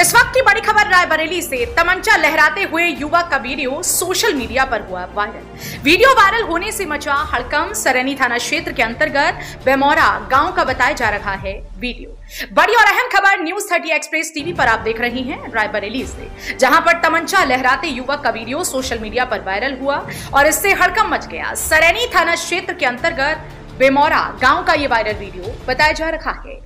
इस वक्त की बड़ी खबर रायबरेली से, तमंचा लहराते हुए युवक का वीडियो सोशल मीडिया पर हुआ वायरल। वीडियो वायरल होने से मचा हड़कम सरैनी थाना क्षेत्र के अंतर्गत बेमौरा गाँव का बताया जा रहा है वीडियो। बड़ी और अहम खबर न्यूज़ थर्टी एक्सप्रेस टीवी पर आप देख रहे हैं रायबरेली से, जहाँ पर तमंचा लहराते युवक का वीडियो सोशल मीडिया पर वायरल हुआ और इससे हड़कम मच गया। सरैनी थाना क्षेत्र के अंतर्गत बेमौरा गाँव का ये वायरल वीडियो बताया जा रहा है।